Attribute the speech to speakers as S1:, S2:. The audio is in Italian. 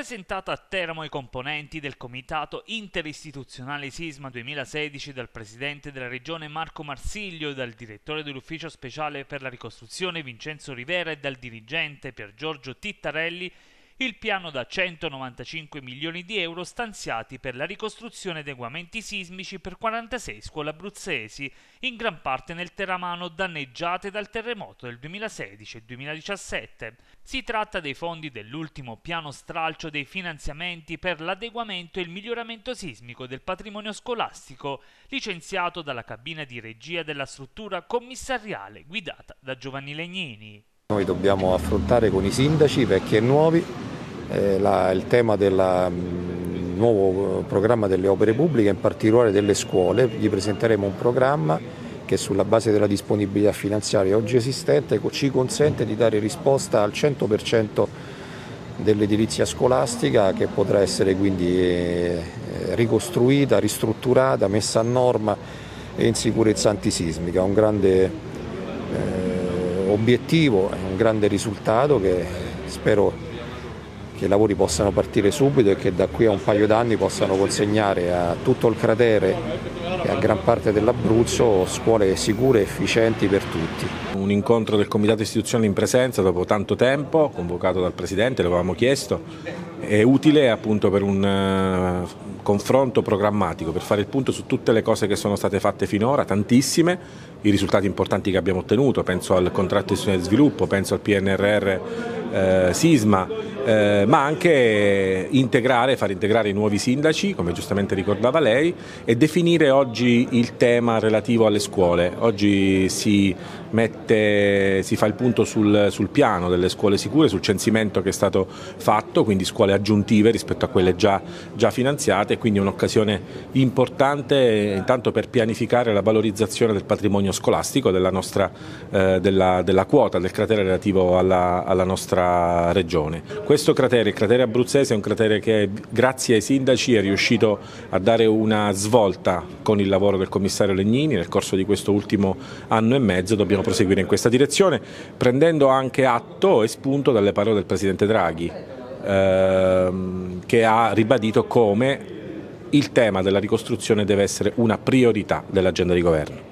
S1: presentata a Teramo ai componenti del Comitato Interistituzionale Sisma 2016 dal Presidente della Regione Marco Marsiglio dal Direttore dell'Ufficio Speciale per la Ricostruzione Vincenzo Rivera e dal dirigente Pier Giorgio Tittarelli, il piano da 195 milioni di euro stanziati per la ricostruzione e adeguamenti sismici per 46 scuole abruzzesi, in gran parte nel Teramano danneggiate dal terremoto del 2016 e 2017. Si tratta dei fondi dell'ultimo piano stralcio dei finanziamenti per l'adeguamento e il miglioramento sismico del patrimonio scolastico, licenziato dalla cabina di regia della struttura commissariale guidata da Giovanni Legnini.
S2: Noi dobbiamo affrontare con i sindaci, vecchi e nuovi, eh, la, il tema del mm, nuovo programma delle opere pubbliche, in particolare delle scuole. Gli presenteremo un programma che sulla base della disponibilità finanziaria oggi esistente ci consente di dare risposta al 100% dell'edilizia scolastica che potrà essere quindi eh, ricostruita, ristrutturata, messa a norma e in sicurezza antisismica. Un grande eh, obiettivo, un grande risultato che spero che i lavori possano partire subito e che da qui a un paio d'anni possano consegnare a tutto il cratere e a gran parte dell'Abruzzo scuole sicure e efficienti per tutti.
S3: Un incontro del Comitato Istituzionale in presenza dopo tanto tempo, convocato dal Presidente, lo avevamo chiesto, è utile appunto per un uh, confronto programmatico, per fare il punto su tutte le cose che sono state fatte finora, tantissime, i risultati importanti che abbiamo ottenuto, penso al contratto di sviluppo, penso al PNRR eh, Sisma, eh, ma anche integrare, far integrare i nuovi sindaci, come giustamente ricordava lei, e definire oggi il tema relativo alle scuole. Oggi si, mette, si fa il punto sul, sul, piano delle scuole sicure, sul censimento che è stato fatto, quindi scuole aggiuntive rispetto a quelle già, già finanziate, quindi un'occasione importante intanto per pianificare la valorizzazione del patrimonio scolastico della, nostra, eh, della, della quota del cratere relativo alla, alla nostra regione. Questo cratere, il cratere abruzzese, è un cratere che grazie ai sindaci è riuscito a dare una svolta con il lavoro del commissario Legnini nel corso di questo ultimo anno e mezzo, dobbiamo proseguire in questa direzione, prendendo anche atto e spunto dalle parole del Presidente Draghi, ehm, che ha ribadito come il tema della ricostruzione deve essere una priorità dell'agenda di governo.